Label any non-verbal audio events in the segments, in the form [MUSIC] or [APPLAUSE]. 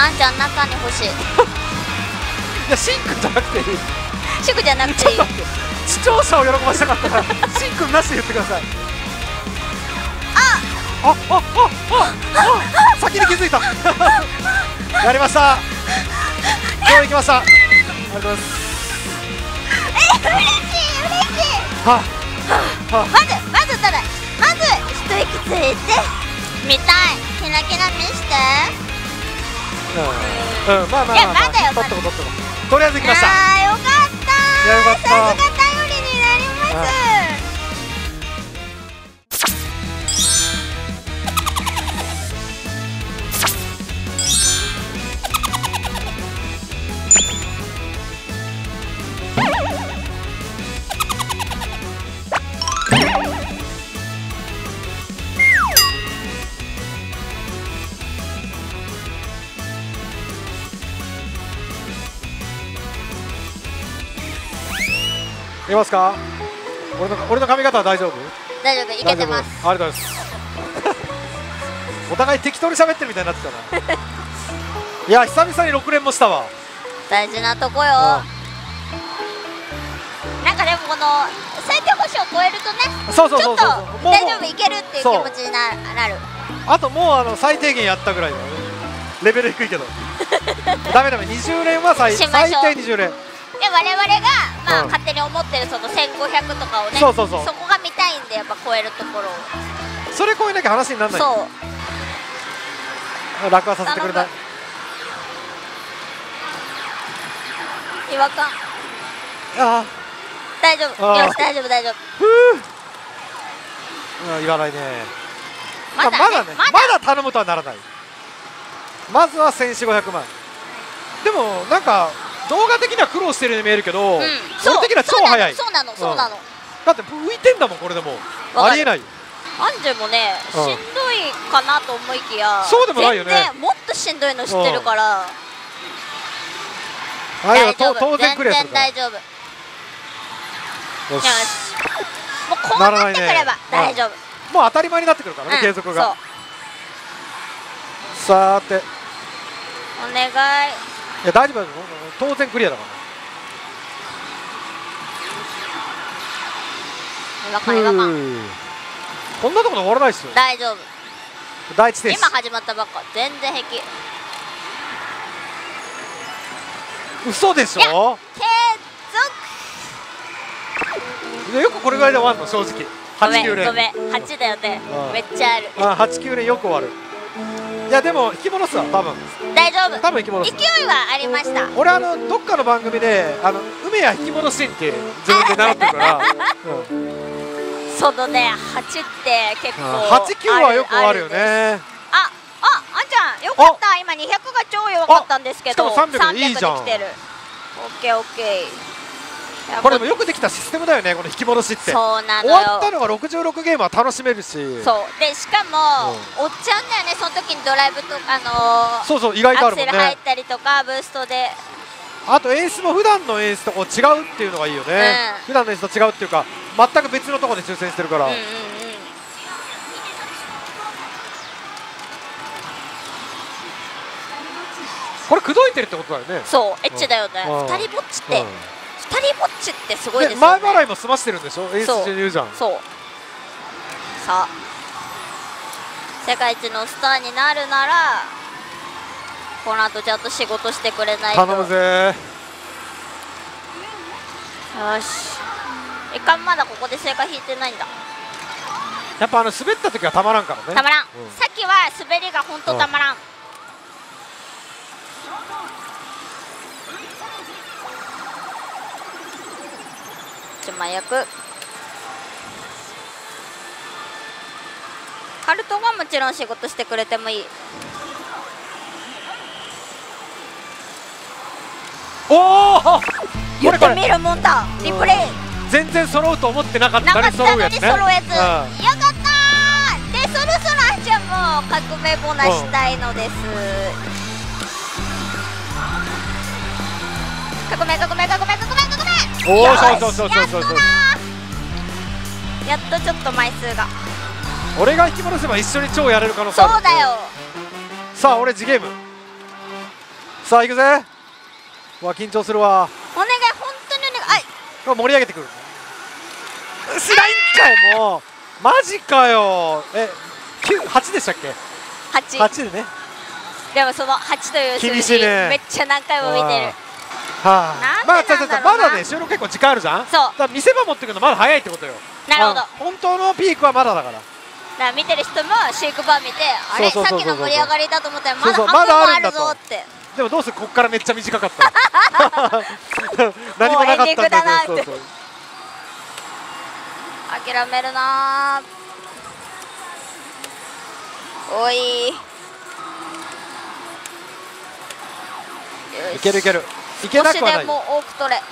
クあんちゃん中に欲しい。[LAUGHS] いやシンクじゃなくていい。シクじゃなくていい。視聴者を喜ばしたかったら [LAUGHS] シンクなしで言ってください。あ！ああああ先に気づいた。[LAUGHS] やりました。今日行きました。ありがとうございます。え嬉しい嬉しい。はあ。はあ。まずまずただまず一息ついて見たい。キラキラ見してうん、うん、まあまあまあ、まあ、まだよ取っとこう取っととりあえず行きました。あーよかったいやよかった。さすが頼りになりますいますか？俺の俺の髪型は大丈夫？大丈夫いけてます。ありがとうございます。[LAUGHS] お互い適当に喋ってるみたいになってたな。いや久々に6連もしたわ。大事なとこよ。なんかでもこの最強星を超えるとねそうそうそうちょっと大丈夫いけるっていう気持ちにななる。あともうあの最低限やったぐらいだよねレベル低いけど。[LAUGHS] ダメダメ20連は最最低20連で我々がまあ、うん。勝手に思ってるその1500とかをねそうそうそう。こが見たいんでやっぱ超えるところを。それ超えなきゃ話にならない。そう。楽はさせてくれない違和感あ。大丈夫。よし大丈夫大丈夫。ーふう。うん言わないね。まだね。まだね。まだ。まだ頼むとはならない。まずは1400500万。でもなんか動画的には苦労してるように見えるけど、うん。俺的には超速いそうなの。そうなの。そうなの。だって浮いてんだもんこれでも。ありえない。アンジェもねしうん。んどいかなと思いきやそうでもないよね。もっとしんどいの知ってるから。大丈夫。と当然クリアするから。全然大丈夫。よし。もうこうなってくれば大丈夫。もう当たり前になってくるからね、うん。継続が。さーて。いお願い。や大丈夫だよ当然クリアだから。違和感違和感うん。こんなところで終わらないっすよ。大丈夫。第一ステージ今始まったばっか。全然平気。嘘でしょ？継いやよくこれぐらいで終わるの正直。続ごめ89連。んごめん。8だよね。うん。めっちゃある。あ89連よく終わるいやでも引き戻すわ多分。大丈夫。多分引き戻す。勢いはありました。俺あのどっかの番組であの梅谷引き戻しんって自分で習ってるから、うん、そのね8って結構89はよく終わるよね。あああんちゃんよかった。今200が超弱かったんですけど。あしかも300いいじゃん。300で来てる。オッケーオッケーこれもよくできたシステムだよねこの引き戻しって。そうなの終わったよのが66ゲームは楽しめるし。そう。でしかも、追っちゃうんだよねその時にドライブとあのーそうそう意外とあアクるもんね。セル入ったりとかブーストで。あとエースも普段のエースとこう違うっていうのがいいよね、うん。普段のエースと違うっていうか全く別のところで抽選してるから、うんうんうん。これ口説いてるってことだよね。そうエッチだよね。うん。二人ぼっちってうん二人ぼっちってすごいでですよね。前払いも済ましてるんでしょ？エース中に言うじゃん。そう。さあ。世界一のスターになるならこの後ちゃんと仕事してくれないと。頼むぜ。よし。一回もまだここで正解引いてないんだ。やっぱあの滑った時はたまらんからね。たまらん、うん。さっきは滑りが本当たまらん、一枚役カルトはもちろん仕事してくれてもいいおお言ってみるもんだリプレイ全然揃うと思ってなかったなかねったのに揃うやつね揃うやつ、うんよかったーでそろそろあちゃんも革命ボナしたいのです、革命革命革命革命おーよしそうそうそうそうそうそう。やっとだーやっとちょっと枚数が。俺が引き戻せば一緒に超やれる可能性ある。そうだよ。さあ俺次ゲーム。さあ行くぜ。うわ緊張するわ。お願い本当にお願い。これ盛り上げてくる。しないんかいもう。マジかよ。え九8でしたっけ？八。8でね。でもその8という数字厳しいね。めっちゃ何回も見てるはあ。まうな。まだね収録結構時間あるじゃん？そう。だ見せ場持ってくるのまだ早いってことよ。なるほど。あ本当のピークはまだだから。だから見てる人もシェイクバー見てあれさっきの盛り上がりだと思ったらまだ半分もあるぞって。でもどうする？こっからめっちゃ短かった [LAUGHS] 何もなかったんだけどそうそう諦めるなー。おい。いけるいける。いけなくはない。少しでも多く取れ。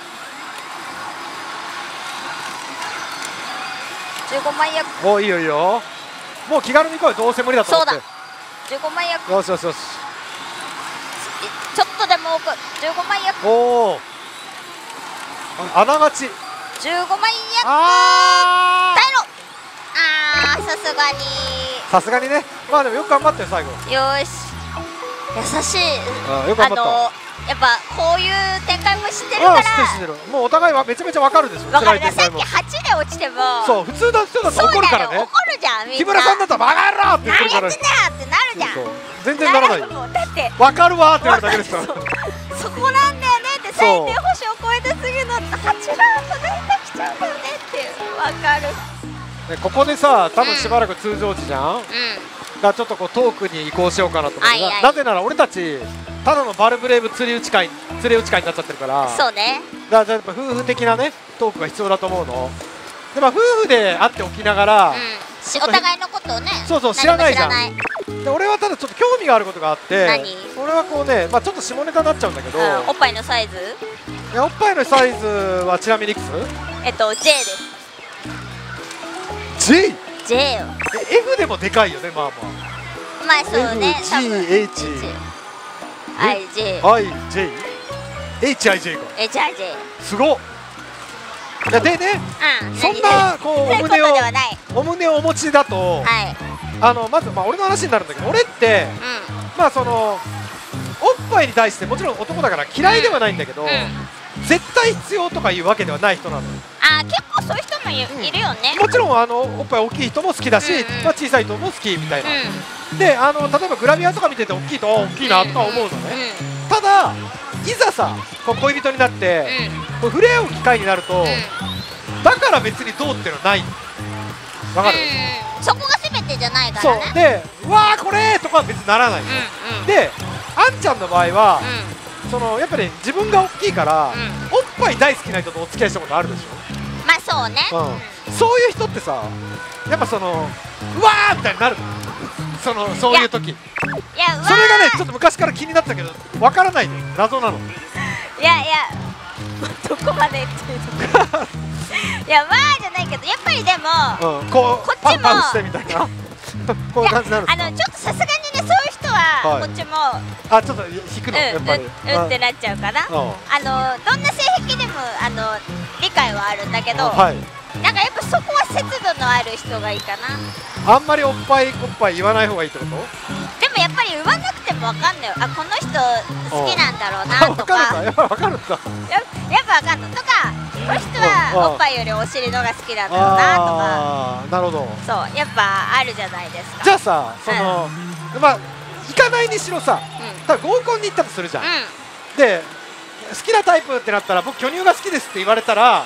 15万役。おいいよいいよ。もう気軽に来いどうせ無理だと思って。そう15万役。よしよしよし。ちょっとでも多く。15万役。おおあながち。15万役。あ耐えろ。あーさすがに。ーさすがにね。まあでもよく頑張ったよ最後。よーし。優しい。あよく頑張った。あのやっぱこういう展開も知ってるから。もうお互いはめちゃめちゃわかるでしょわかる。さっき8で落ちても。そう普通の人だと怒るからね。怒るじゃん木村さんだったらバカ野郎って言ってるから。何やってんだよってなるじゃん。全然ならないだって。わかるわーって言われるだけですから。[LAUGHS] そこなんだよねって最低保証を超えて次の8ラウンドできちゃうんだよねって。わかる。ねここでさ多分しばらく通常時じゃん、うがちょっとこうトークに移行しようかなと思う、はいはい。なぜなら俺たちただのバルブレイブ釣り打ち会釣り打ち会になっちゃってるから。んそうね。だからやっぱ夫婦的なねトークが必要だと思うの。でまあ夫婦で会っておきながらう、ん。しお互いのことをねそうそう知らない。じゃん。で俺はただちょっと興味があることがあって何？それはこうね、まあ、ちょっと下ネタになっちゃうんだけど、うん。おっぱいのサイズ？いやおっぱいのサイズはちなみにいくつ？えっと J です ?J? J よえ F でもでかいよねまあままあそうね。F 多分。G H IJ あ IJ HIJ か。HIJ すごっ。でねうん。そんなこうお胸をお胸をお持ちだと、はい。あのまず、まあ、俺の話になるんだけど俺ってうまあそのおっぱいに対してもちろん男だから嫌いではないんだけど、んうん絶対必要とかいうわけではない人なの。よあー結構そういう人もい,、うんいるよね。もちろんあのおっぱい大きい人も好きだし、うんうん。まあ、小さい人も好きみたいな、うであの例えばグラビアとか見てて大きいと大きいなとか思うのね、んうん。ただいざさこう恋人になって、こう触れ合う機会になると、だから別にどうっていうのはない。のわかる、うんそこが全てじゃないかそう。らねで「うわーこれ!」とかは別にならないの、うんうん。であんちゃんの場合は、うそのやっぱり自分が大きいから、んうん。おっぱい大好きな人とお付き合いしたことあるでしまあそうね。ょ、うん、そういう人ってさやっぱそのうわーみたいになるの？そのそういう時。いやそれがねちょっと昔から気になってたけどわからないのよ。謎なの。いやいや。[LAUGHS] どこまで言ってるの。かいやわーじゃないけどやっぱりでもうん、こうこっちもパンパンしてみたいな。こういう感じになるあのちょっとさすがには、はいこっちも。あちょっと引くの、やっうんぱり。うんうんってなっちゃうかな。うん。うんあのどんな性癖でもあの理解はあるんだけど、はい。なんかやっぱそこは節度のある人がいいかな。あんまりおっぱいおっぱい言わない方がいいってこと？でもやっぱり言わなくてもわかんない。よあこの人好きなんだろうなわとか。かるんだやっぱわかるんだ。ややっぱわかんの。とかこの人うん。はおっぱいよりお尻のが好きなんだろうなとか。なるほど。そうやっぱあるじゃないですか。じゃあさその、まあ行かないにしろさうん。ただ合コンに行ったとするじゃん、うん。で好きなタイプってなったら僕巨乳が好きですって言われたら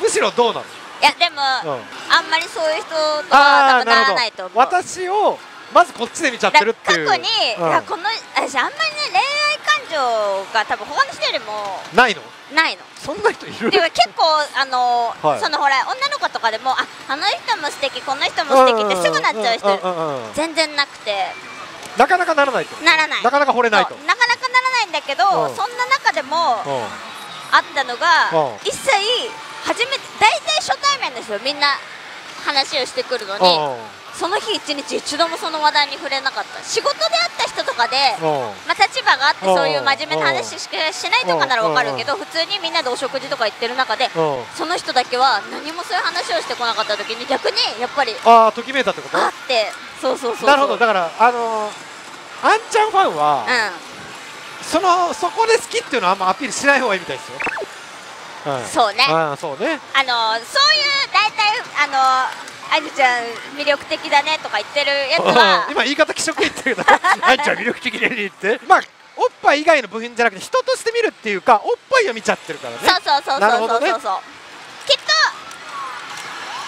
むしろどうなの、いやでも、うん。あんまりそういう人とはならないと思う。私をまずこっちで見ちゃってるっていう。だ過去に、うん。いやこの私あんまりね恋愛感情が多分他の人よりもないの？ないの。そんな人いる？でも結構あの、はい。そのほら女の子とかでもああの人も素敵この人も素敵ってすぐなっちゃう人全然なくてなかなかならないと。ならない。なかなか惚れないと。なかなかならないんだけど、うん。そんな中でもうん。あったのが、うん。一切初めて大体初対面ですよ。みんな話をしてくるのに、うんその日一日一度もその話題に触れなかった。仕事で会った人とかで、うん。まあ、立場があってうん。そういう真面目な話しかしないとかならわかるけど普通にみんなでお食事とか行ってる中でうん。その人だけは何もそういう話をしてこなかった時に逆にやっぱりああときめいたってこと？あってそうそうそうなるほど。だからあのーあんちゃんファンは、うそのそこで好きっていうのはあんまアピールしない方がいいみたいですよ、はい、そうね。ああそうね。あのそういう大体あのあゆちゃん魅力的だねとか言ってるやつは今言い方気色いってるけど [LAUGHS] あいちゃん魅力的ね言ってまあおっぱい以外の部品じゃなくて人として見るっていうかおっぱいを見ちゃってるからね。そうそうそうそうそうそう。そうきっと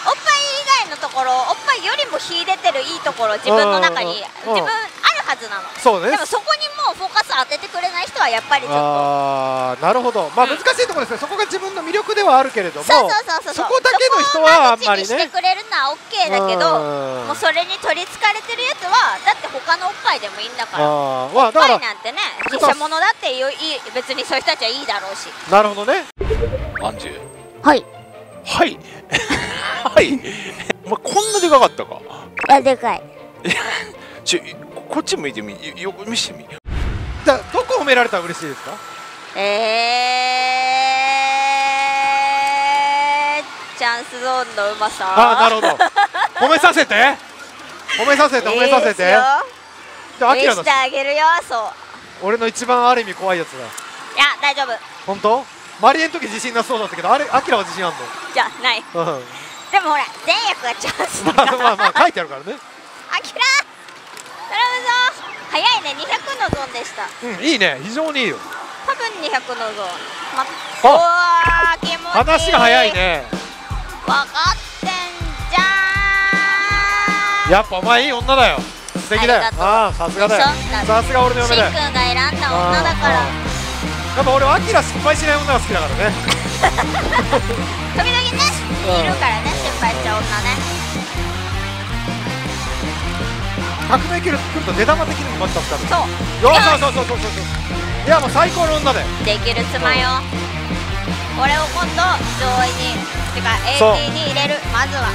おっぱい以外のところおっぱいよりも秀でてるいいところ自分の中にうんうん自分あるはずなの。そうねでもそこにもうフォーカス当ててくれない人はやっぱりちょっと。ああなるほど。まあうん。難しいところですね。そこが自分の魅力ではあるけれどもそうそうそうそう。そこだけの人はあんまりね。してくれるのは OK だけどうん。もうそれに取りつかれてるやつはだって他のおっぱいでもいいんだからおっぱいなんてね偽物だっていい別にそういう人たちはいいだろうし。なるほどね。まんじゅうはい。はいはい。お [LAUGHS] 前こんなでかかったか？あでかい。ちょこっち向いてみよよ見してみ。じゃあどこ褒められたら嬉しいですか？えー、チャンスゾーンのうまさ。ああなるほど。[LAUGHS] 褒めさせて。褒めさせて褒めさせて。いいですよじゃあアキラだし見してあげるよそう。俺の一番ある意味怖いやつだ。いや大丈夫。本当？マリエの時自信なさそうだったけどあれアキラは自信あんじゃない。のうんでもほら善悪がチャンスだまあから。[LAUGHS] まあまあ書いてあるからね。あきら頼むぞ早いね。200のゾーンでした。うんいいね。非常にいいよ。多分200のゾーン、ま、あ。気持ちいい。話が早いね。分かってんじゃやっぱお前いい女だよ。素敵だよ。あああさすがだよ。さすが俺の嫁だよ。んくんが選んだ女だから。やっぱ俺はアキラ失敗しない女が好きだからね。[LAUGHS] 時々ねいるからね失敗しちゃう女ね。革命来ると出玉的にも待ったからそう。よそうそうそうそうそう。いやもう最高の女だよできる妻よ。これを今度上位にてか AT に入れる。まずは。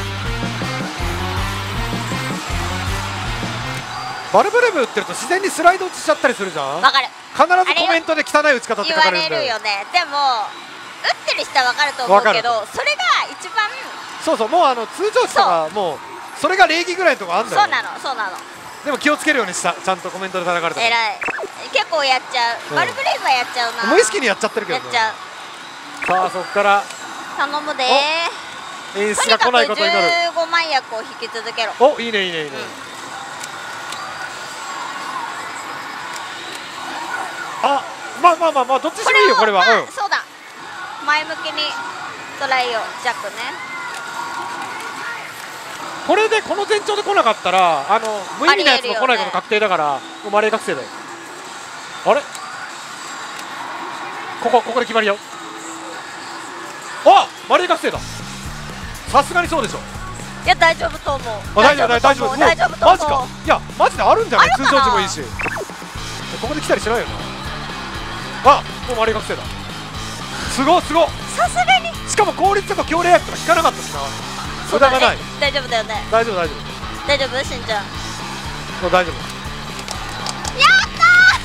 バルブレブ打ってると自然にスライド落ちしちゃったりするじゃん。わかる。必ずコメントで汚い打ち方って言わ書かれるんだよ。れるよね。でも打ってる人はわかると思うけどわそれが一番そうそうもうあの通常値とかもうそれが礼儀ぐらいのとこあんだよそうなのそうなの。でも気をつけるようにしたちゃんとコメントで叩かれた偉い。結構やっちゃう、うん。バルブレイブはやっちゃうな。無意識にやっちゃってるけど。ねやっちゃう。さあそこから。頼むで演出が来ないことになる15万役を引き続けろ。おいいねいいねいいね、あまあまあまあまあどっちにしてもいいよこれは、まあうんそうだ。前向きにトライをジャックねこれでこの前兆で来なかったらあの無意味なやつも来ないこと確定だから、もうマレー覚醒だよ。あれ？ここここで決まりよ。あマレー覚醒だ。さすがにそうでしょ。いや大丈夫と思う。あ大丈夫大丈夫大丈夫マジか。いやマジであるんじゃない？通常時もいいし。ここで来たりしないよなあもうマレー覚醒だ。すごいすごい。さすがに。しかも効率とか強烈薬とか効かなかったしな無駄がない。え大丈夫だよね？大丈夫大丈大丈夫？しんちゃん。夫もう大丈夫。やっ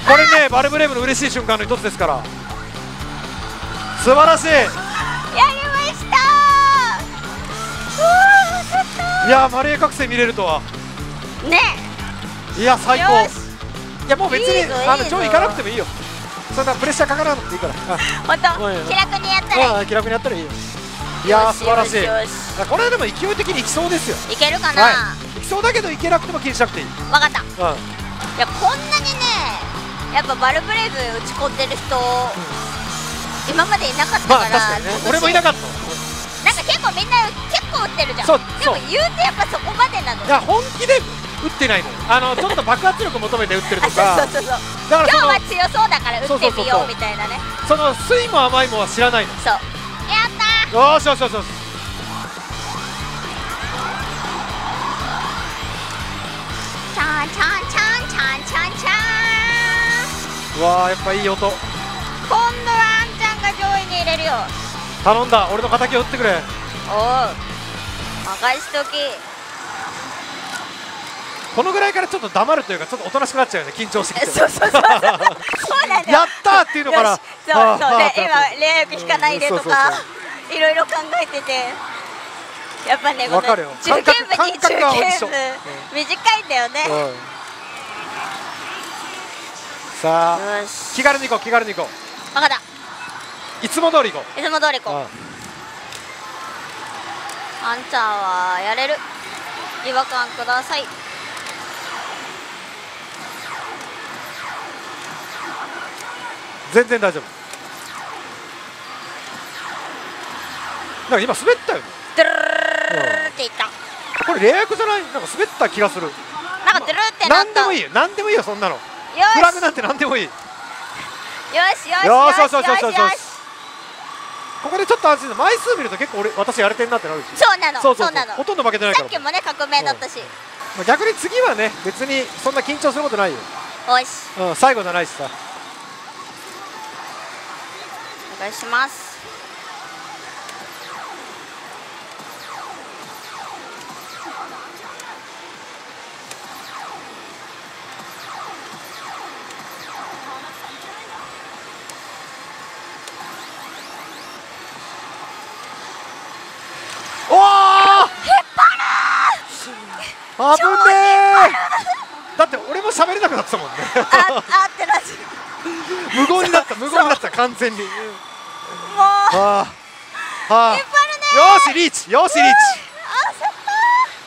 たこれねバルブレーブの嬉しい瞬間の一つですから。素晴らしい。ーやりましたー！うわーよかったいやマレー覚醒見れるとは。ーね。いや最高。いやもう別にあの上位行かなくてもいいよ。そんなプレッシャーかからなくていいから。本当？気楽にやったらいい。気楽にやったらいいよいやー素晴らしい。これはでも勢い的にいきそうですよ。いけるかな、はい。いきそうだけどいけなくても気にしなくていい。わかった。いうん。やこんなにねやっぱバルブレイブ打ち込んでる人、今までいなかったまあから、確かにね。俺もいなかった。なんか結構みんな結構打ってるじゃん。でも言うてやっぱそこまでなのいや本気で打ってないのよ。あのちょっと爆発力求めて打ってるとか。そうそうそう。今日は強そうだから打ってみよそう。みたいなね。その酸いも甘いもは知らないの。そうよーしよしよしよし。ーチャンチャンチャンチャンチャン。チャンうわーやっぱいい音。今度はあんちゃんが上位に入れるよ。頼んだ。俺の敵を打ってくれ。おう。任しときこのぐらいからちょっと黙るというかちょっとおとなしくなっちゃうよね。緊張してきて。そうそうそうそう。[LAUGHS] そうなんだよ。やったーっていうのから。そうそう。で [LAUGHS] あー今恋愛引かないでとうんそうかそういろいろ考えてて。やっぱねこの中堅部に中堅部 [LAUGHS] 短いんだよね。うん。さあ気軽に行こう気軽に行こ分かった。ういつも通り行こいつも通り行こう。うあんちゃんはやれる。違和感ください。全然大丈夫なんか今滑ったよね。ドゥルルルっていったこれレア役じゃないなんか滑った気がするなんかドゥルってなった何でもいいよ何でもいいよそんなのよフラグなんて何でもいいよしよしよしよしよしよしよしここでちょっと安心枚数見ると結構俺私やれてんなってなるしそうなのそうそうそうなのほとんど負けてないからさっきもね革命だったしまあ逆に次はね別にそんな緊張することないよ、よしうん、最後じゃないしさお願いしますあぶねえ。だって俺も喋れなくなってたもんね。ああってなっち無言になった無言になった完全に。もう。はあ。はあ。引っ張るね。よしリーチ。よしリーチ。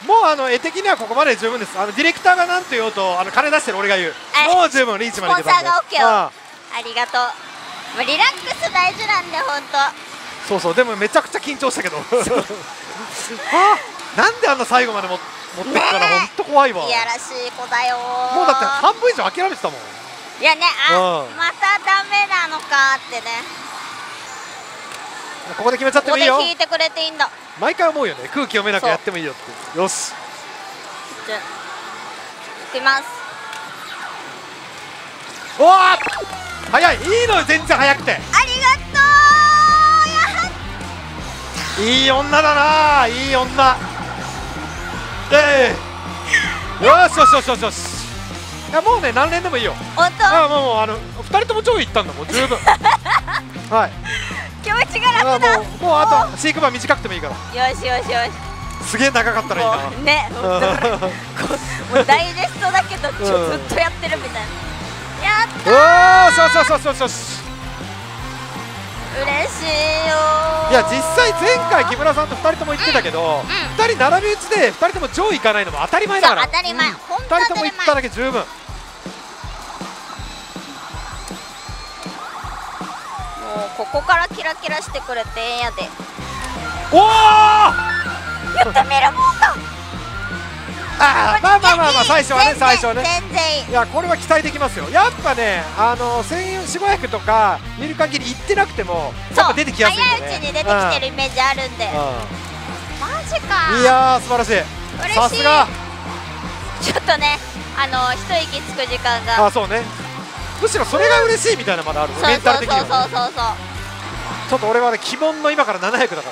もうあの絵的にはここまでで十分です。あのディレクターが何と言おうとあの金出してる俺が言う。はい。もう十分リーチまでいけたんで。OK を。ああ。ありがとう。リラックス大事なんで本当そうそう。でもめちゃくちゃ緊張したけど。は [LAUGHS] あ。なんであんな最後までも持ってくから本当怖いわ。いやらしい子だよ。もうだって半分以上諦めてたもん。いやねあうん。またダメなのかってね。ここで決めちゃってもいいよ。で引いてくれていいんだ。毎回思うよね。空気読めなくやってもいいよって。よし。じゃあいきます。おわ早い。いいのよ全然早くて。ありがとう。いい女だないい女ええ。よしよしよしよしよし。いやもうね何連でもいいよ。本当？あもうあの二人とも上位行ったんだもう十分。[LAUGHS] はい。気持ちがあ楽だ。もうもうあと飼育場短くてもいいから。よしよしよし。すげえ長かったらいいな。ね [LAUGHS] もうダイジェストだけどちょうん。ずっとやってるみたいな。やっよー！しよしよしよしよしよし嬉しいよ。いや実際前回木村さんと2人とも言ってたけど、ん2人並び打ちで2人とも上位行かないのも当たり前だから当たり前。うん。本当2人とも行っただけ十分。もうここからキラキラしてくれてええんやで。おおやってみるもんだまあまあまあまあ最初はね最初はね。いやこれは期待できますよ。やっぱねあの1400とか見る限り行ってなくてもやっぱ出てきやすいね、早いうちに出てきてるイメージあるんで。うん。マジか。うんいやー素晴らしい。嬉しい。さすが。ちょっとねあの一息つく時間が。あそうね。むしろそれが嬉しいみたいなのまだあるそうメンタル的にそうそうそうそう。ちょっと俺はね鬼門の今から700だから。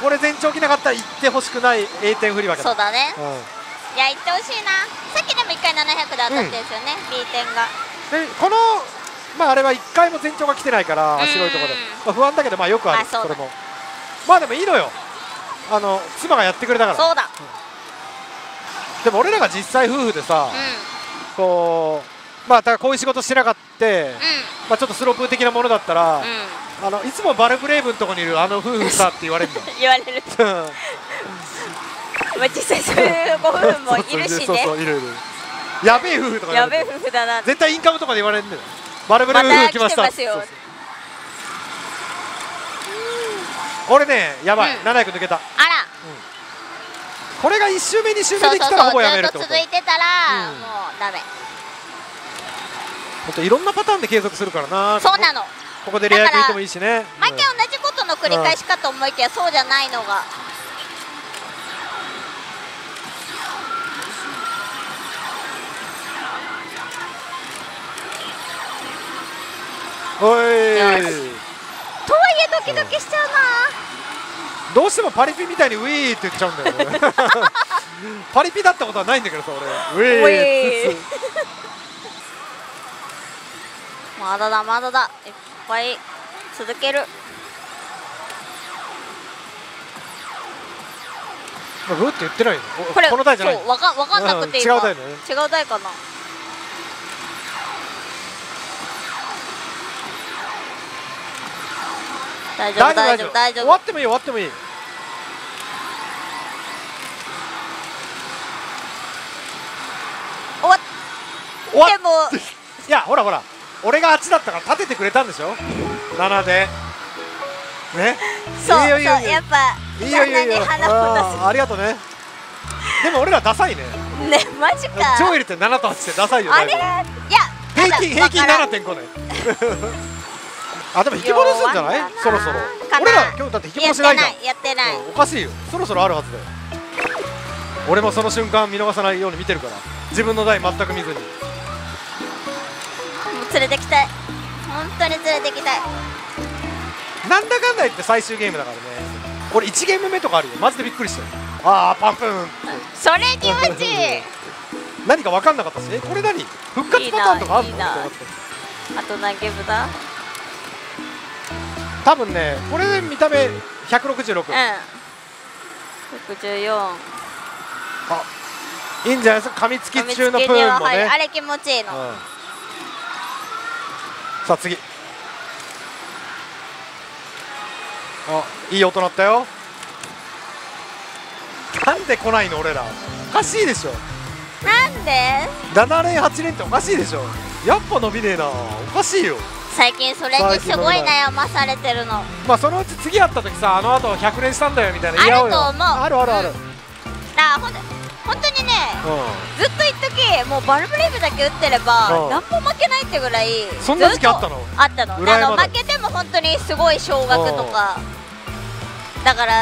これ全長起きなかったら行ってほしくない A 点振り分けだ。そうだね。うんいや行ってほしいな。さっきでも1回700で当たってですよね、B 点が。でこのまああれは1回も全長が来てないからうん。白いところで、まあ、不安だけどまあよくあるあそうだ。れも。まあでもいいのよ。あの妻がやってくれたから。そうだ。でも俺らが実際夫婦でさ、うこうまあだからこういう仕事してなかった、んうん。まあ、ちょっとスロープ的なものだったら、うん。あのいつもバルブレイブのとこにいるあの夫婦さって言われるんだ [LAUGHS] 言われるまあ実際そういうご夫婦もいるしねやべえ夫婦とかやべえ夫婦だな。絶対インカムとかで言われるんだよ。バルブレ夫婦来ました。また来てますよ。そうそう俺ねやばい、うん。700抜けた。あら。これが1周目2周目できたらほぼやめるってこと。ずっと続いてたら、うん。もうダメ。本当いろんなパターンで継続するからな。そうなの。こここでレア役いってもいいしね。毎回同じことの繰り返しかと思いきやそうじゃないのがおい。とはいえドキドキしちゃうな、どうしてもパリピみたいにウィーって言っちゃうんだよね [LAUGHS] パリピだったことはないんだけどさ俺。ウィウー。まだだまだだ。いっぱい続ける。まあブーって言ってないよおこれこの台じゃないそうわかわかんなくてう違う台ね。違う台かな大丈夫大丈夫大丈夫。終わってもいい終わってもいい。終わっ終わでもいやほらほら俺があっちだったから立ててくれたんでしょ？7で。ね？そうそういいよいいよ。やっぱいいよいいよ。いいあーありがとうね。でも俺らダサいね。すねマジか。ジョエルって7と8ってダサいよあれ？いや平均平均まだわからん。7.5ねあでも引き戻すんじゃない？そろそろ。俺ら今日だって引き戻しないじゃん。やってないやってない、うんおかしいよ。そろそろあるはずだよ。俺もその瞬間見逃さないように見てるから。自分の台全く見ずに。もう連れてきたい。本当に連れてきたい。なんだかんだ言って最終ゲームだからね。俺1ゲーム目とかあるよ。マジでびっくりしたよ。ああパンプーンそれ気持ちいい。[LAUGHS] 何か分かんなかったしえこれ何？復活パターンとかあるの？あと何ゲームだ？多分ねこれで見た目166、うん。64あいいんじゃないですか？噛みつき中のプーンもね。あれ気持ちいいの、うん。さあ次。あいい音鳴ったよ。なんで来ないの？俺ら。おかしいでしょ。なんで？7連8連っておかしいでしょ。やっぱ伸びねえな。おかしいよ最近それにすごい悩まされてるの。まあそのうち次会った時さあの後100連したんだよみたいなあると思う。あるあるある、うん。あほんと本当にねうずっと一時もうバルブレイブだけ打ってればうん。何も負けないってぐらいそんな時期あったの？あったの。あの負けても本当にすごい少額とか。だから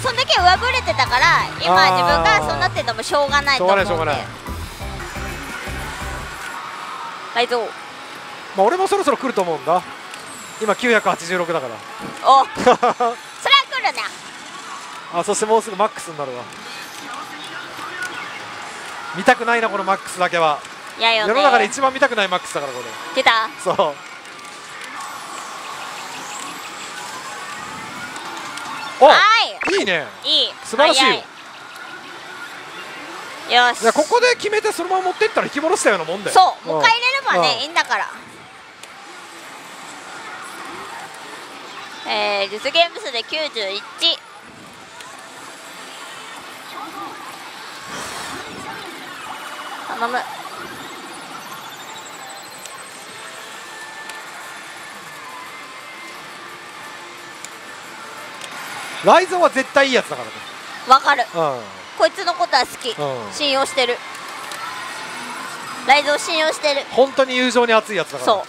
そんだけ上振れてたから今自分がそうなっててもしょうがないと思うんでしょうがないしょはい。ぞまあ俺もそろそろ来ると思うんだ。今986だから。お [LAUGHS] それは来るねあそしてもうすぐマックスになるわ。見たくないなこのマックスだけは。いやよね。世の中で一番見たくないマックスだからこれ。来た。そう。おはい。いいね。いい。素晴らしい。よし。ここで決めてそのまま持ってったら引き戻したようなもんだよ。そうもう一回入れればねうん。いいんだからえー、実ゲーム数で91頼む。ライゾンは絶対いいやつだからね。わかる。うん。こいつのことは好き、うん。信用してる。ライズを信用してる。本当に友情に熱いやつだから。そ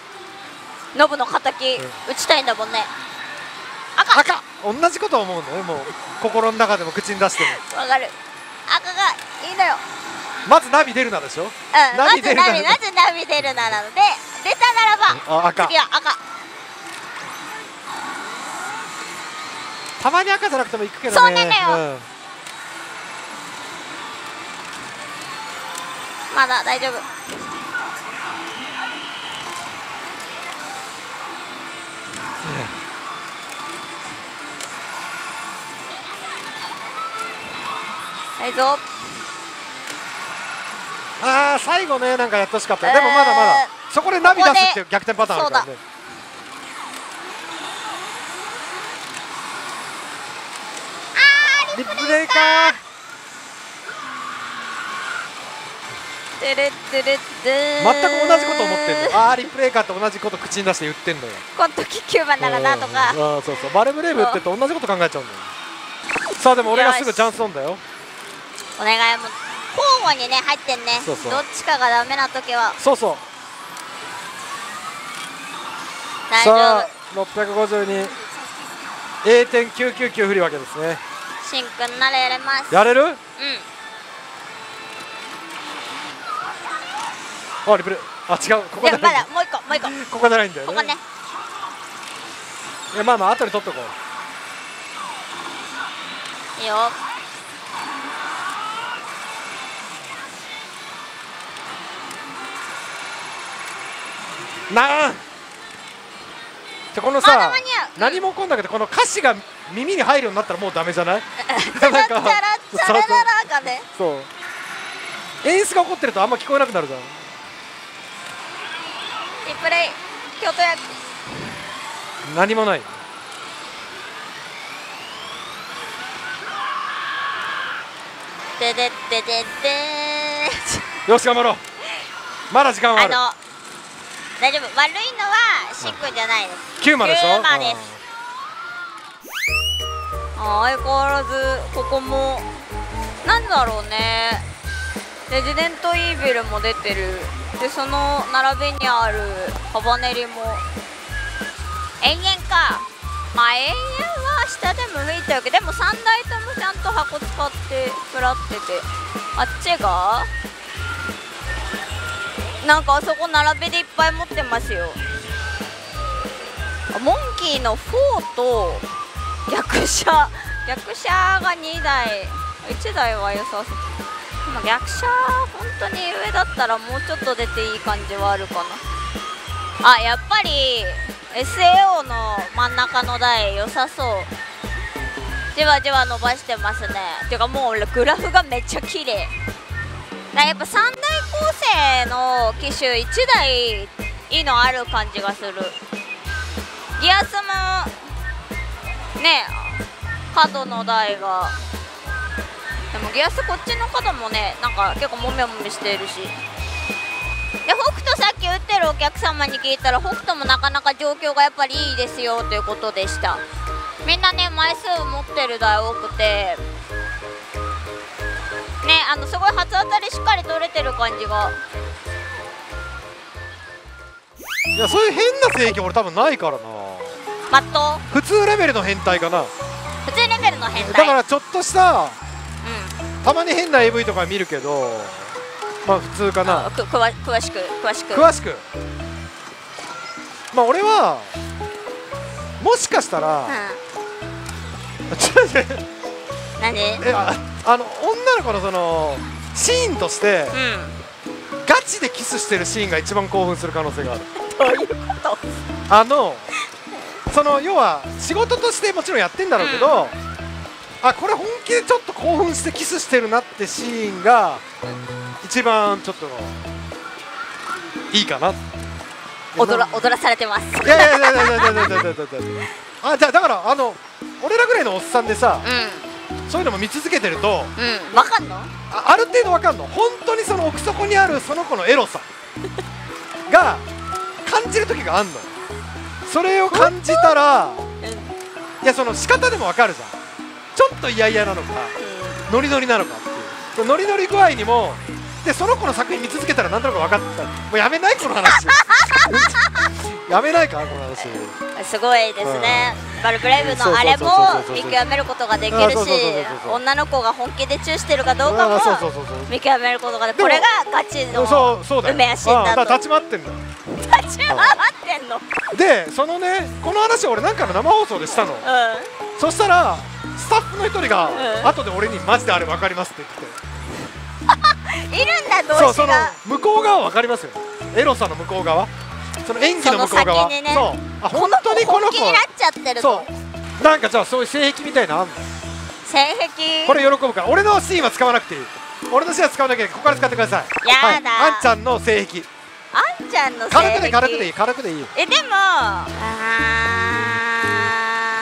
う。ノブの敵、打ちたいんだもんね同じこと思うのねもう。心の中でも口に出しても。わかる。赤がいいのよ。まずナビ出るなでしょ？うんまずナビ出るな。ナビまずナビ出るななので出たならばあ赤。次は赤。たまに赤じゃなくても行くけどね。そうなのよ。ん。まだ大丈夫はいぞ。ああ最後ねなんかやってほしかった。よ、えー。でもまだまだそこでナビ出すっていう逆転パターンあるからね。リプレイか。全く同じこと思ってんの。ああリプレイかって同じこと口に出して言ってんのよ。この時9番ならなとか。うん。あーそうそう。バルブレイブってと同じこと考えちゃうんだよ。さあでも俺がすぐチャンスオンだよお願いも交互にね入ってんね。そうそう。どっちかがダメな時は。そうそう。大丈さ夫あ652 A.999 振り分けですね。しんくんならやれます。やれる？うん。あリプレイ。あ違う。ここじゃまだもう一個もう一個。ここじゃないんだよね。ここね。いやまあまあ後で取っとこう。いいよなじゃこのさ、ま何も起こんなくてこの歌詞が耳に入るようになったらもうダメじゃない？[LAUGHS] なんかそう演出が起こってるとあんま聞こえなくなるじゃん。リプレイ京都役何もない。ででででで。よし頑張ろう。まだ時間はある。あの大丈夫。悪いのはしっくんじゃないです。9まででしょ？9まです。あ相変わらずここもなんだろうね。レジデントイービルも出てる。でその並びにあるハバネリも。延々か。まあ延々は下でも吹いてるけ。どでも3台ともちゃんと箱使って食らってて。あっちが？なんかあそこ並びでいっぱい持ってますよ。モンキーの4と逆車。逆車が2台。1台は良さそう。逆車本当に上だったらもうちょっと出ていい感じはあるかな。あやっぱり SAO の真ん中の台良さそう。じわじわ伸ばしてますね。てかもう俺グラフがめっちゃ綺麗。やっぱ3台構成の機種1台いいのある感じがする。ギアスもね角の台が。でもギアスこっちの角もねなんか結構もみもみしているし。で北斗さっき打ってるお客様に聞いたら北斗もなかなか状況がやっぱりいいですよということでした。みんなね枚数持ってる台多くて。ねあのすごい初当たりしっかり取れてる感じが。いやそういう変な性癖俺多分ないからな。マット普通レベルの変態かな。普通レベルの変だ態からちょっとしたうたまに変な AV とか見るけどまあ普通かな。くくわ詳しく詳しく。詳しく。まあ俺はもしかしたら、う違う違うん何？えああの女の子のそのシーンとしてうん。ガチでキスしてるシーンが一番興奮する可能性がある。どういうこと？あのその要は仕事としてもちろんやってんだろうけど、あこれ本気でちょっと興奮してキスしてるなってシーンが一番ちょっといいかな。踊ら踊らされてます。いやいやいやいやいやいやいやいやいやあじゃあだからあの俺らぐらいのおっさんでさうそういうのも見続けてるとんうん。わかんの？あある程度わかんの。本当にその奥底にあるその子のエロさ [LAUGHS] が感じる時があんの。それを感じたらいやその仕方でもわかるじゃん。ちょっと嫌々なのかノリノリなのかっていう。ノリノリ具合にもでその子の作品見続けたらなんとなく分かった。もうやめないこの話。[LAUGHS] やめないかこの話。うんすごいですね。バルブレイブのあれも見極めることができるし女の子が本気でチューしてるかどうかも見極めることがでこれがガチのそうそうだよ。梅足だとあだから立ち回ってんだ。よ立ち回ってんの。でそのねこの話俺なんかの生放送でしたの。うそしたらスタッフの一人が、うん。後で俺にマジであれ分かりますって言って。んいるんだそうその動詞が向こう側分かりますよ。エロさの向こう側。その演技の向こう側。そねそうあ本当にこの子。本気になっちゃってるとそう。なんかじゃあそういう性癖みたいなのあんの？性癖？これ喜ぶから。俺のシーンは使わなくていい。俺のシーンは使わなきゃここから使ってください。やだ。はい、あんちゃんの性癖。あんちゃんの性癖。軽くで軽くでいい軽くでいいえでもあ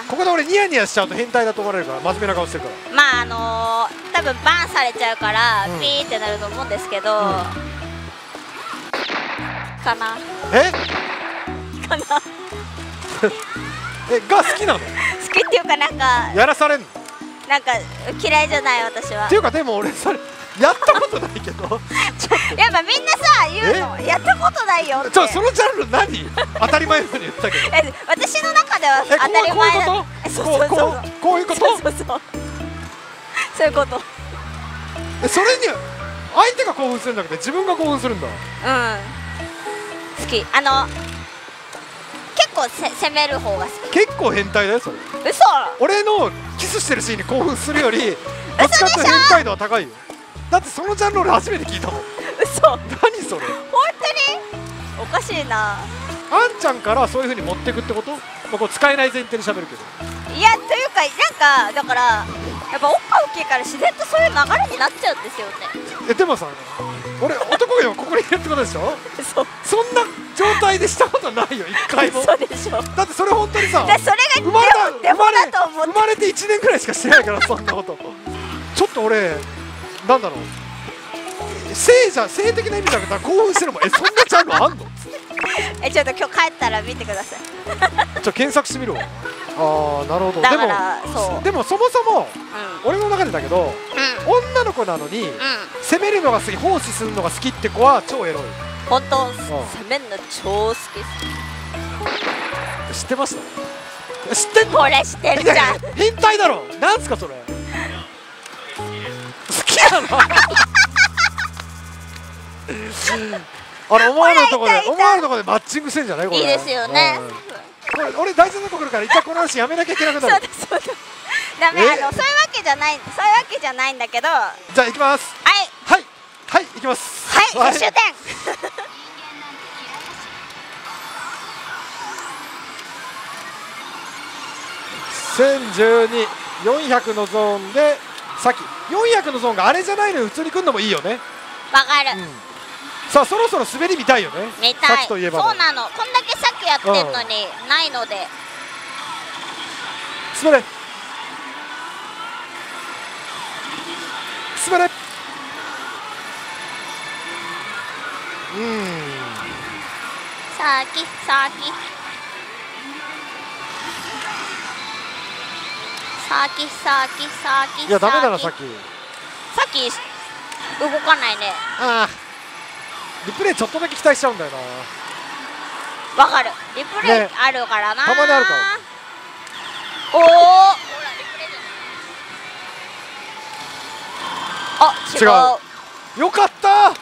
ここで俺ニヤニヤしちゃうと変態だと思われるから真面目な顔してるから。ーまああのー、多分バンされちゃうから、うん。ピーってなると思うんですけど、かな。え？かな。好 [LAUGHS] えが好きなの？きっていうかなんかやらされんの？なんか嫌いじゃない私は。っていうかでも俺それやったことないけど。[LAUGHS] やっぱみんなさ言うのやったことないよって。ちょそのジャンル何？当たり前のように言ったけど。え私の中ではえ当たり前だこうそううそうそう。こういうこと？そうそうそう。そういうこと。えそれに相手が興奮するんだけど自分が興奮するんだ。うん。好き。あの結構せ攻める方が好結構変態だよそれ。き嘘！俺のキスしてるシーンに興奮するよりどっちかって変態度は高いよだってそのジャンル俺初めて聞いたもん。嘘。本何それ。当に？おかしいな。あんちゃんからそういう風に持ってくってこと、まあ、こう使えない前提に喋るけど。いやというかなんかだからやっぱおっぱい大きいから自然とそういう流れになっちゃうんですよね。えでもさ俺男がここにいるってことでしょ？嘘。そんな状態でしたことないよ一回も。嘘でしょ。だってそれ本当にさでそれが生まれたでもでもだと思って。生まれて1年くらいしかしてないからそんなこと。ちょっと俺なんだろう。性じゃ性的な意味じゃなくて興奮してるもん。えそんなジャンルあんの？[LAUGHS] えちょっと今日帰ったら見てください。[LAUGHS] ちょ検索してみるわああなるほど。でもでもそもそもう俺の中でだけどんうん。女の子なのにうん。攻めるのが好き奉仕するのが好きって子は超エロい。本当攻めんの超好き。知ってました？知ってんの？これ知ってるじゃん。変態だろ。なんすかそれ [LAUGHS] あれ思わぬとこでほらいたいた思わぬとこでマッチングしてんじゃない？これ。いいですよね。うん。これ俺大事なとこ来るから一回この話やめなきゃいけなくそうなるだそうだ。ダメえ？あのそういうわけじゃないそういうわけじゃないんだけど。はいじゃあ行きます。はい。はい。行きます。はい終点。1012,400のゾーンでさっき400のゾーンがあれじゃないのに普通に来るのもいいよね、わかる。うん、さあそろそろ滑り見たいよね。見たい。さっきといえばの。そうなの。こんだけさっきやってんのにないので。滑れ。滑れ。うん。さあきさあきさあきさあきさあきいやダメだなさきき。さっき動かないね。ああ。リプレイちょっとだけ期待しちゃうんだよな。わかる。リプレイね。あるからな、たまにあるからおおほらリプレイじゃないあ違う。よかった。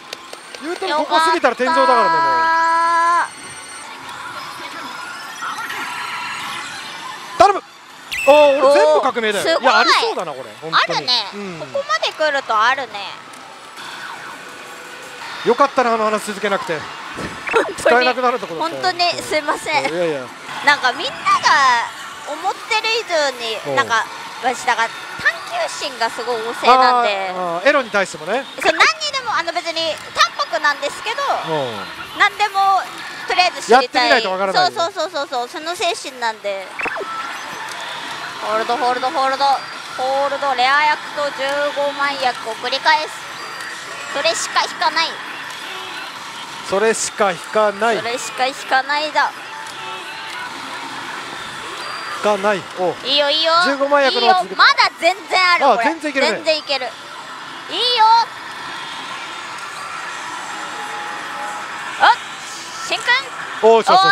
言うてもここ過ぎたら天井だからねもう。ら頼むおお俺全部革命だよ。い。やありそうだなこれ。あるね、うん。ここまで来るとあるね。よかったなあの話続けなくて。使えなくなるところ本当にすいません。いやいやなんかみんなが思ってる以上になんか私だから探求心がすごい旺盛なんで。エロに対してもね。そう何にでもあの別に淡白なんですけどうん。何でもとりあえず知りたい。やってみないとわからないそうそうそうそうそうその精神なんでホールドホールドホールド。ホールドレア役と15万役を繰り返す。それしか引かない。それしか引かない。それしか引かないだ。引かない。おいいよいいよ。15万役のいいよ。まだ全然ある全然いけるね。全然いける。いいよ。おしんくんおおだいだ。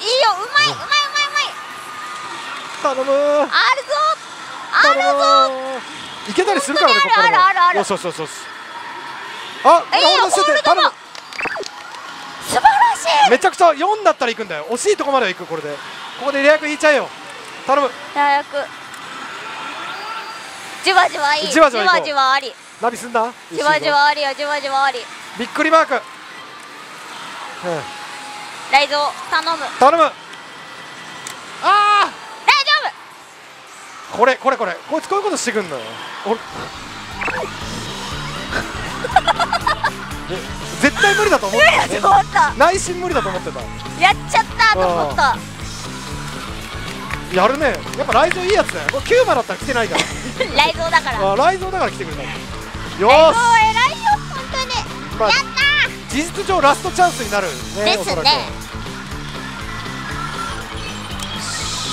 いいようまいうまい頼む。あるぞ。あるぞ。いけたりするからねここからもあるあるある。よしよしよしよしあえいいよ俺してホールド頼む。素晴らしい。めちゃくちゃ4だったら行くんだよ。惜しいとこまでは行くこれで。ここでレアク引いちゃえよ。頼む。早くじわじわいい。じわじわじわあり。何すんだじわじわありよじわじわあり。びっくりマーク、うん、ライ頼む。頼む。あ大丈ーこれこれこれ。こいつこういうことしてくんのよ。[LAUGHS] 絶対無理だと思ってた、内心無理だと思ってた。やっちゃったと思った。やるね。やっぱライゾーいいやつだよ。これキューマだったら来てないから。[LAUGHS] ライゾーだから。あライゾーだから来てくれた。よライゾーー偉いよし本当に。まあやっ事実上ラストチャンスになるねですね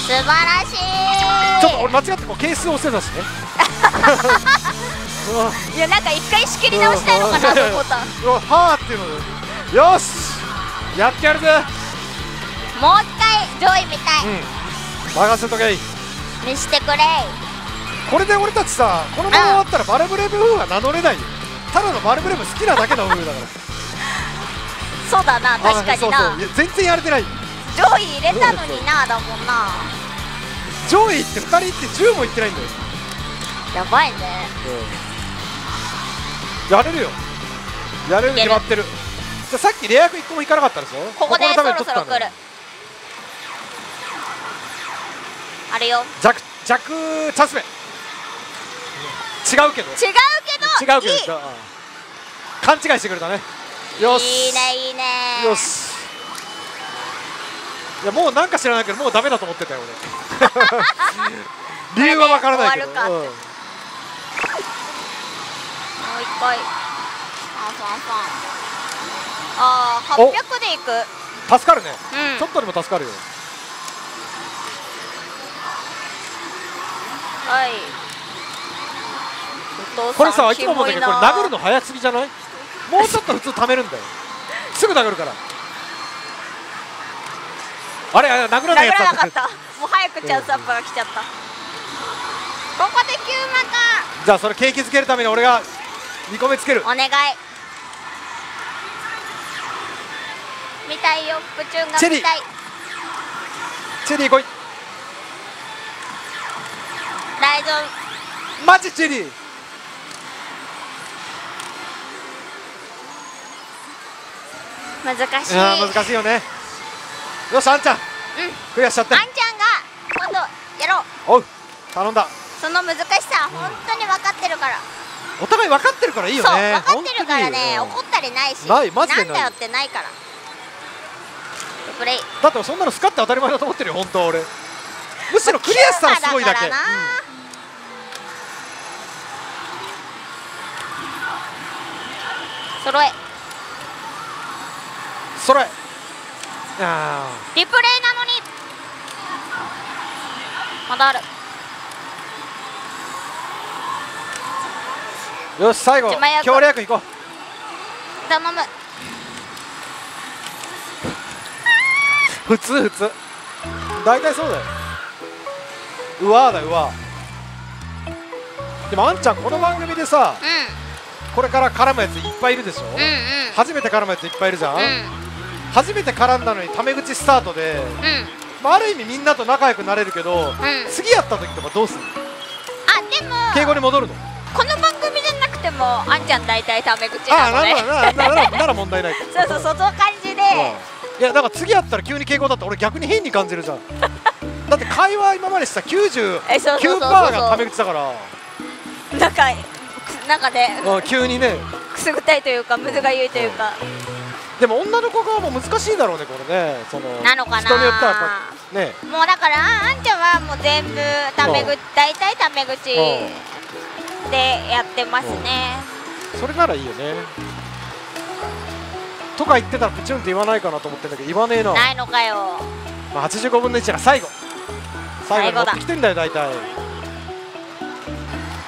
素晴らしい。ちょっと俺間違ってこう係数押してたしね。[LAUGHS] いやなんか一回仕切り直したいのかなと思った。[LAUGHS] はーっていうので。よし。やってやるぜ。もう一回上位見たい、うん。任せとけ。い見してくれ。これで俺たちさこのまま終わったらバルブレブ風は名乗れないよ。ただのバルブレブ好きなだけの風だから。[LAUGHS] そうだな確かにな。全然やれてない上位入れたのになだもんな上位って2人って10もいってないんだよ、やばいね。やれるよ。やれるに決まってる。じゃあさっきレア役1個もいかなかったでしょ？ここでのためにそろそろ取ったんだよ来る。あるよ。弱弱チャンス目。違うけど。違うけど違うけど勘違いしてくれたね。よし。いいねいいね。よしいやもうなんか知らないけどもうダメだと思ってたよ俺。[LAUGHS] 理由はわからないけど、うん。う一回。ああお800でいく。助かるね、うん。ちょっとでも助かるよ。はい。これさんいつも思うんだけどこれ殴るの早すぎじゃない？もうちょっと普通溜めるんだよ。すぐ殴るからあれあれ殴らないやつだなかった。もう早くチャンスアップが来ちゃった。ここで9じゃあそれ景気づけるために俺が2個目つける。お願い。見たいよ。プチュンがチェリー。見たいチェリー来い。大丈マジチェリー。夫難しい。難しいよねよしあんちゃん。うん。クリアしちゃって。あんちゃんが今度やろう。おう頼んだ。その難しさ本当に分かってるから、お互い分かってるからいいよね。分かってるからね。怒ったりないし。ないマジでない。んだよってないから。プレイだってそんなのスカって当たり前だと思ってるよ本当は俺。むしろクリアしたらすごいだけ。だ揃えうん。それあリプレイなのに。まだある。ーよし最後。強略いこう。頼む。普通普通。大体そうだよ。うわーだようわー。でもあんちゃんこの番組でさうこれから絡むやついっぱいいるでしょ、んうんうん。初めて絡むやついっぱいいるじゃん、うん初めて絡んだのにタメ口スタートで、うん。まあ、ある意味みんなと仲良くなれるけど、うん。次やった時とかどうするの？あでも敬語に戻るの？この番組じゃなくてもあんちゃん大体タメ口ああななのねらならならならなら問題ない。[LAUGHS] そうそうその感じで。うん。いやだから次やったら急に敬語だったら俺逆に変に感じるじゃん。[LAUGHS] だって会話今までした99%えそうそうそうそうがタメ口だから。なんかなんかねうん急にね。くすぐったいというかむずがゆいというかでも女の子側も難しいだろうねこれね。そのなのかな。人によってはやっぱね。もうだからあんちゃんはもう全部タメ口大体タメ口でやってますね。それならいいよね。とか言ってたらプチュンって言わないかなと思ってんだけど言わねえな、ないのかよ。まあ、85分の1が最後。最後に持ってきてんだよ大体。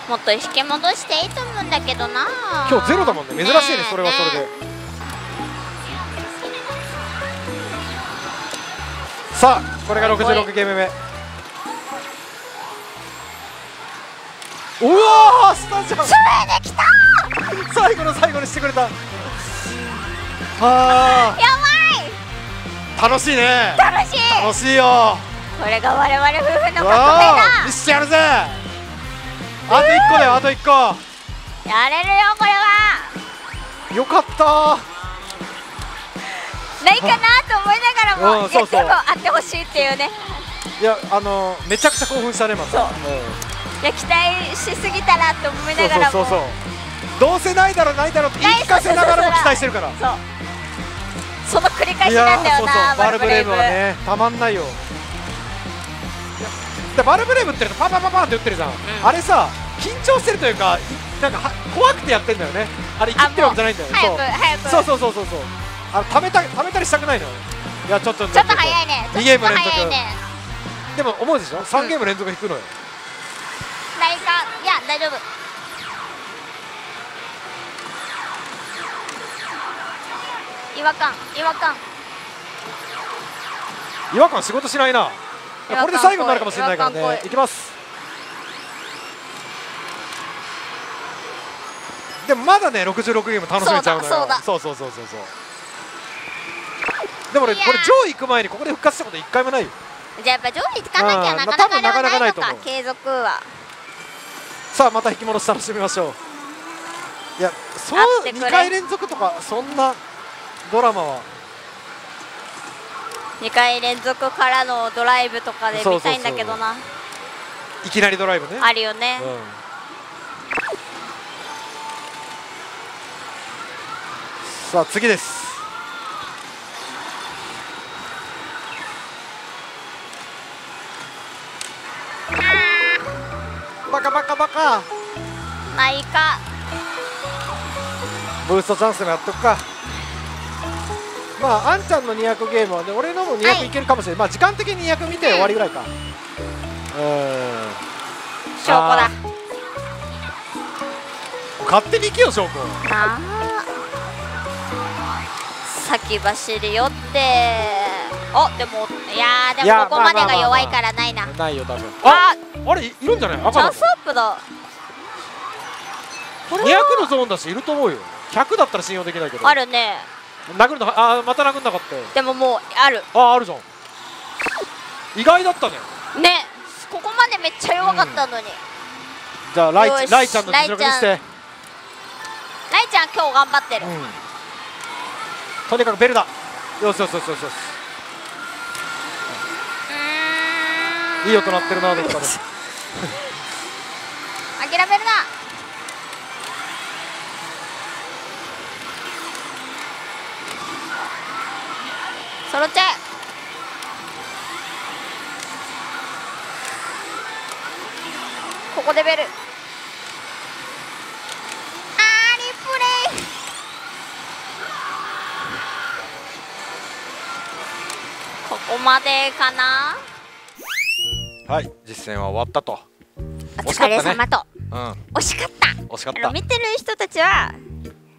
もっと引き戻していいと思うんだけどな。今日ゼロだもんね。珍しいねそれはそれでさあこれが66ゲーム目。うわースタジアム。最後の最後にしてくれた。あ。やー楽しいね。ばい楽しい！楽しいよ。これが我々夫婦のう革命見してやるぜ。あと1個だよあと1個。だやれるよこれは。よかったないかなと思いながらもうんそうそう。あってほしいっていうね。いやあのーめちゃくちゃ興奮したねまたそう。んいや期待しすぎたなと思いながらも。そうそうどうせないだろうないだろうって言い聞かせながらも期待してるから。そう。その繰り返しなんだよなバルブレイブはねたまんないよ。いやでバルブレイブってパンパンパンパンって打ってるじゃん、あれさ緊張してるというかなんかは怖くてやってんだよね。あれ生きってるわけじゃないんだよ。早く早く。そうそうそうそうそうあのためたためたりしたくないのよ。いやちょっとちょっと早いね。2ゲーム連続。ね。でも思うでしょ？3ゲーム連続引くのよ、ないかいや大丈夫。違和感違和感。違和感仕事しないな。これで最後になるかもしれないからね。い。いきます。でもまだね66ゲーム楽しめちゃうのよ。そうそうそうそうそうでも俺これ上位行く前にここで復活したこと一回もないよ。じゃあやっぱ上位つかなきゃうん。なかなかなかなか。ないいと思う。か継続は。さあまた引き戻し楽しみましょう。いやそうあってくれ。2回連続とかそんなドラマは。2回連続からのドライブとかで見たいんだけどな。いきなりドライブね。あるよね。うん。さあ次ですバカバカバカ。ないか。ブーストチャンスでもやっとくか。まああんちゃんの200ゲームはね俺のもはい。200いけるかもしれない、まあ時間的に200見て終わりぐらいか。うん。証拠だ。勝手に行けよ証拠。なあ先走りよって。おでもいやーでもここまでまあまあまあまあ。が弱いからないな。ないよ多分。あああれいいるんじゃない？赤だ。チャンスアップだ。これ200はのゾーンだしいると思うよ。100だったら信用できないけど。あるね。殴るのあーまた殴んなかったよ。でももうある。あーあるじゃん。意外だったね。ね。ここまでめっちゃ弱かったのに、じゃあライライちゃんの実力にして。ライちゃん。今日頑張ってる、うん。とにかくベルだ。よしよしよしよしよし。いい音鳴ってるなどっかで諦めるな。ソロチェここでベル。あーリプレイ。ここまでかな。はい実戦は終わったと。お疲れ様と。うん惜しかった。惜しかった。見てる人たちは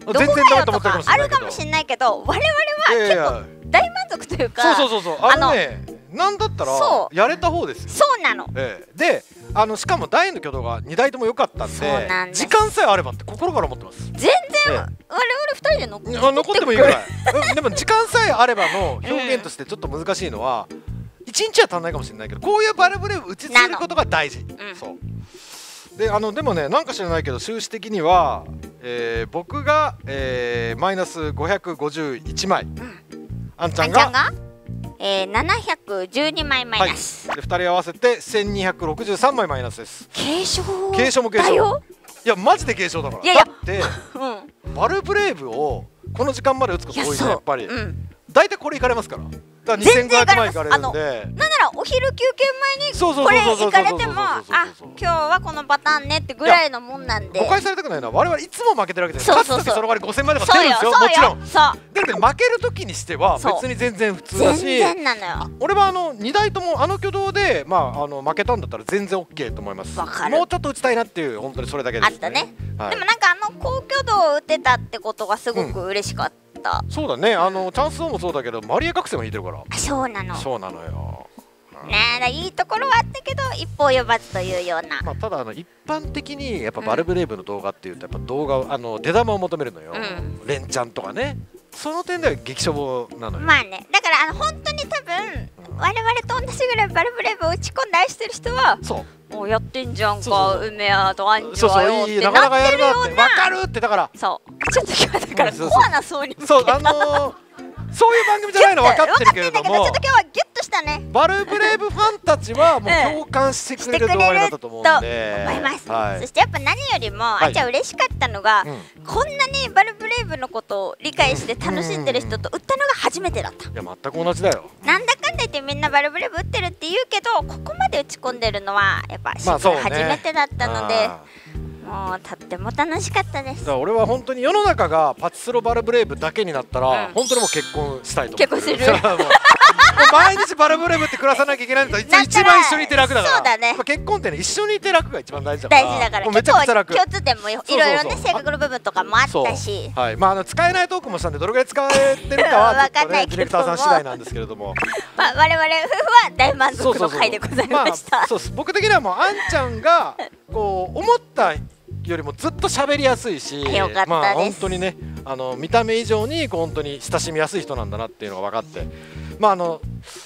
ど全こ然ダメと思ってるがよとかあるかもれしれないけど我々いは結構大満足というかそうそうそうそう。あのねなんだったらそやれた方ですよ。そうなの。ええ。であのしかも台の挙動が2台とも良かったんで時間さえあればって心から思ってます。全然え我々二人で残えあ残ってもいいぐらい。[LAUGHS] うんでも時間さえあればの表現としてちょっと難しいのは1日は足んないかもしれないけどこういうバルブレーブ打ち続けることが大事。ん。そうであのでもねなんか知らないけど収支的には、えー僕が、えーマイナス551枚、あんちゃんが？あんちゃんが、えー、712枚マイナス、で2人合わせて1263枚マイナスです。軽症軽症も軽症いやマジで軽症だから。いやいや。だってうん。バルブレーブをこの時間まで打つこと多いねやっぱり。うん。大体これいかれますから全然いか2500枚いれるんで。なんならお昼休憩前にこれ行かれてもあ今日はこのパターンねってぐらいのもんなんで。誤解されたくないのは我々いつも負けてるわけですそうそうそう。勝つ時その代わり5000枚でもそうよ出るんですよ。もちろん。よそう。だけど負ける時にしては別に全然普通だ全し然なのよ。俺はあの2台ともあの挙動で、まあ、あの負けたんだったら全然 OK と思います。わかる。もうちょっと打ちたいなっていう本当にそれだけです、あったね、はい。でもなんかあの高挙動を打てたってことがすごく嬉しかった、そうだね。あのチャンスオンもそうだけどマリエ覚醒も引いてるから。あそうなの。そうなのよ。ねえいいところはあったけど一歩及ばずというような。まあ、ただあの一般的にやっぱバルブレーブの動画っていうとやっぱ動画をあの出玉を求めるのよ、う連チャンとかねその点では激しょぼなのよ、まあね。だからあの本当に多分我々と同じぐらいバルブレーブを打ち込んで愛してる人はそう。もうやってんじゃんか梅屋とアンジュはよってなってるようなわかるってだから。そう。ちょっと今日はだからコアな層にそうあのーそういう番組じゃないの分かってるけれども。[LAUGHS] ちょっと今日はギュッとしたね。バルブレーブファンたちはもう共感してくれる動画になったと思うんで。思います、はい。そしてやっぱ何よりも、い。あんちゃん嬉しかったのが、うん。こんなにバルブレイブのことを理解して楽しんでる人と打ったのが初めてだった、いや全く同じだよ。なんだかんだ言ってみんなバルブレイブ打ってるって言うけどここまで打ち込んでるのはやっぱまあそうね初めてだったので、あもうとっても楽しかったです。俺は本当に世の中がパチスロバルブレーブだけになったら、うん。本当にもう結婚したいと思って結婚する [LAUGHS] 毎日バルブレーブって暮らさなきゃいけないんだったら一番一緒にいて楽だから。そうだね。まあ結婚ってね一緒にいて楽が一番大事だから。大事だからもうめちゃくちゃ楽。共通点もいろいろね性格の部分とかもあったし。はい。まああの使えないトークもしたんでどれぐらい使えてるかは [LAUGHS] ちょっわかとんないけどねディレクターさん次第なんですけれども。[LAUGHS] まあ、我々夫婦は大満足の回でございました。まあ、そうです僕的にはもうあんちゃんが [LAUGHS] こう思ったよりもずっと喋りやすいしまあ本当にねあの見た目以上にこう本当に親しみやすい人なんだなっていうのが分かってまああの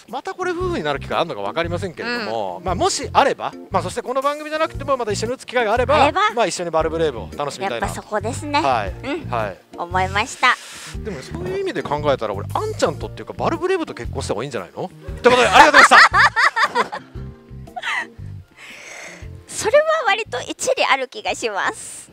またこれ夫婦になる機会あるのか分かりませんけれども、まあもしあれば、まあ、そしてこの番組じゃなくてもまた一緒に打つ機会があればまあ一緒にバルブレーブを楽しみいな。やったぱそこですね、はい、うん。はい。思いました。でもそういう意味で考えたら俺あんちゃんとっていうかバルブレーブと結婚した方がいいんじゃないの？ということでありがとうございました。[LAUGHS] それは割と一理ある気がします